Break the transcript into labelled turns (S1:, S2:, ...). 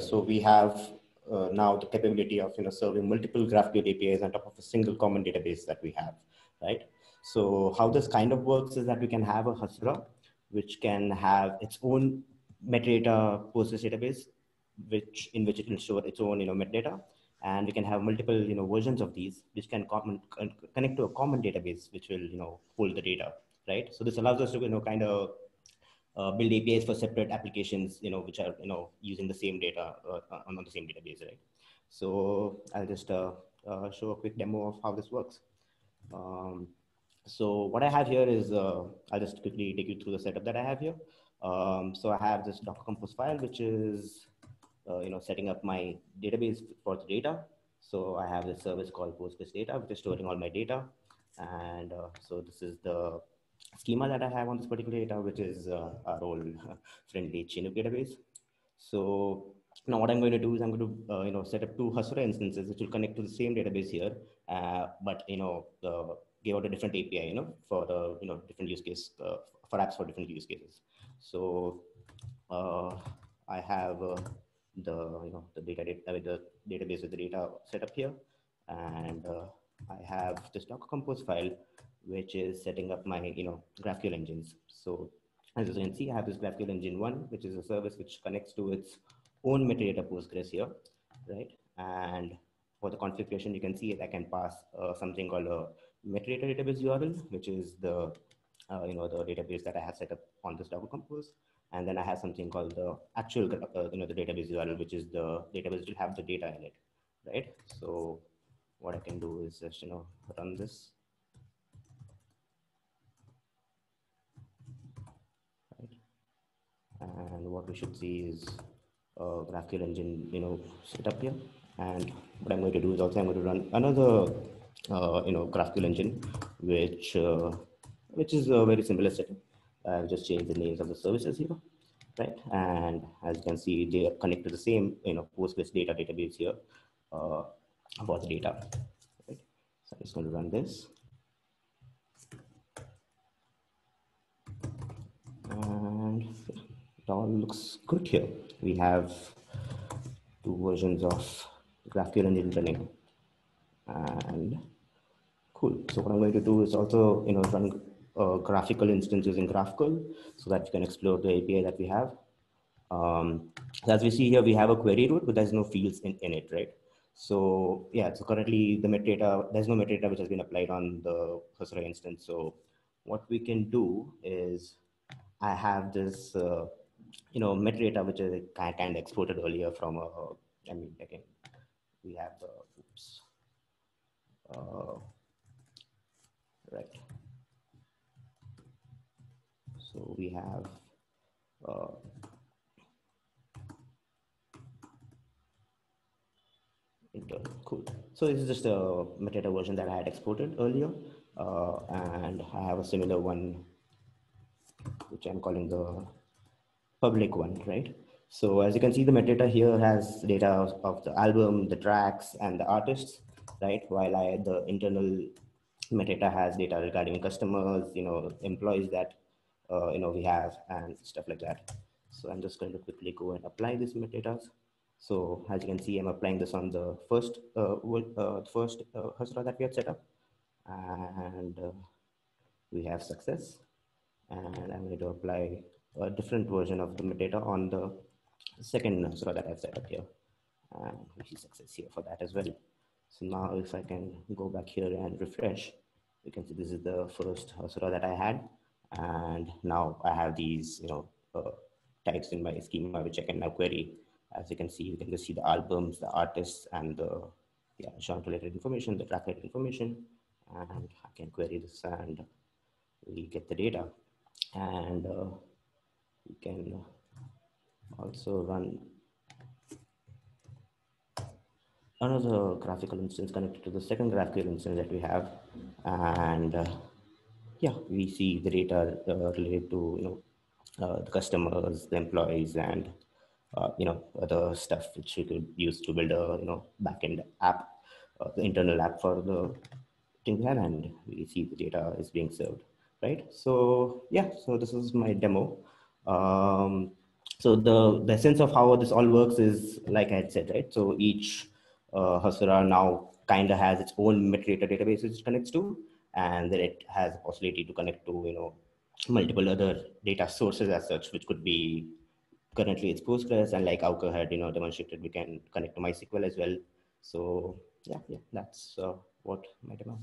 S1: So we have uh, now the capability of you know serving multiple GraphQL APIs on top of a single common database that we have, right? So how this kind of works is that we can have a Hasura, which can have its own metadata Postgres database, which in which it will store its own you know metadata, and we can have multiple you know versions of these, which can common, connect to a common database, which will you know hold the data, right? So this allows us to you know kind of uh, build APIs for separate applications, you know, which are, you know, using the same data uh, on, the same database, right? So I'll just uh, uh, show a quick demo of how this works. Um, so what I have here is, uh, I'll just quickly take you through the setup that I have here. Um, so I have this Docker Compose file, which is, uh, you know, setting up my database for the data. So I have this service called Postgres Data, which is storing all my data. And so this is the schema that I have on this particular data, which is uh, our old friendly Chinook database. So now what I'm going to do is I'm going to, uh, you know, set up two Hasura instances which will connect to the same database here, uh, but, you know, uh, give out a different API, you know, for the, you know, different use case, uh, for apps for different use cases. So uh, I have uh, the, you know, the data, the database with the data set up here. And I have this Docker Compose file which is setting up my you know GraphQL engines. So as you can see, I have this GraphQL engine one, which is a service which connects to its own metadata Postgres here, right? And for the configuration, you can see that I can pass uh, something called a metadata database URL, which is the uh, you know the database that I have set up on this Docker Compose. And then I have something called the actual uh, you know the database URL, which is the database will have the data in it, right? So what I can do is just you know run this and what we should see is a GraphQL engine, you know, set up here. And what I'm going to do is also I'm going to run another, uh, you know, GraphQL engine, which uh, which is a very similar setup. I've just changed the names of the services here, right? And as you can see, they are connected to the same, you know, Postgres data database here uh, about the data, right? So I'm just going to run this. And it all looks good here. We have two versions of GraphQL engine running and cool. So what I'm going to do is also, you know, run a GraphiQL instance using GraphQL so that you can explore the API that we have. Um, as we see here, we have a query root, but there's no fields in, in it, right? So yeah, so currently the metadata, there's no metadata which has been applied on the Hasura instance. So what we can do is I have this uh, you know, metadata, which is kind of exported earlier from, a, I mean, again, we have the, oops, uh, right. So we have, uh, cool. So this is just a metadata version that I had exported earlier. Uh, and I have a similar one, which I'm calling the public one, right? So as you can see, the metadata here has data of the album, the tracks, and the artists, right? While I, the internal metadata has data regarding customers, you know, employees that, uh, you know, we have and stuff like that. So I'm just going to quickly go and apply this metadata. So as you can see, I'm applying this on the first, uh, uh, first uh, that we had set up. And uh, we have success. And I'm going to apply a different version of the metadata on the second Hasura that I've set up here. And we see success here for that as well. So now if I can go back here and refresh, you can see this is the first Hasura that I had. And now I have these, you know, uh, types in my schema, which I can now query. As you can see, you can just see the albums, the artists, and the yeah, genre-related information, the track-related information. And I can query this and we get the data. And uh, we can also run another GraphiQL instance connected to the second graphical instance that we have. And uh, yeah we see the data uh, related to you know uh, the customers the employees and uh, you know other stuff which we could use to build a you know backend app uh, the internal app for the thing and we see the data is being served right? So yeah so this is my demo um, so the, the sense of how this all works is like I had said, right? So each uh, Hasura now kind of has its own metadata database it connects to, and then it has a possibility to connect to, you know, multiple other data sources as such, which could be currently it's Postgres, and like Auke had, you know, demonstrated, we can connect to MySQL as well. So yeah, yeah, that's uh, what my demo.